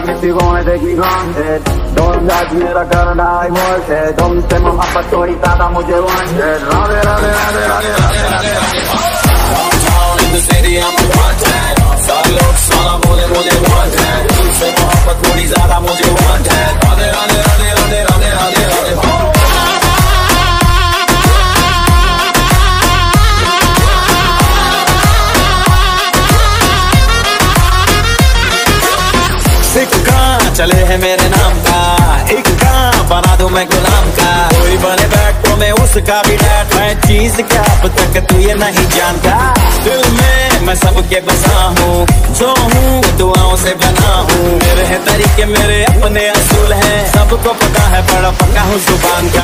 Luck if you wanna take me granted Don't judge me मेरा करना I worth it तुमसे मोहब्बत थोड़ी tata mujhe wanted Radhe Radhe Radhe Radhe Radhe Radhe Radhe Downtown in the city I'm wanted चले है मेरे नाम का। एक काम बना दो मैं गुलाम का। कोई बने बैठो तो मैं उसका भी डैट मैं चीज़ क्या अब तक तू ये नहीं जानता। दिल में मैं सबके बसा हूँ। जो हूँ, दुआओं से बना हूँ। मेरे तरीके, मेरे अपने असूल है। सबको पता है बड़ा पक्का हूँ ज़ुबान का।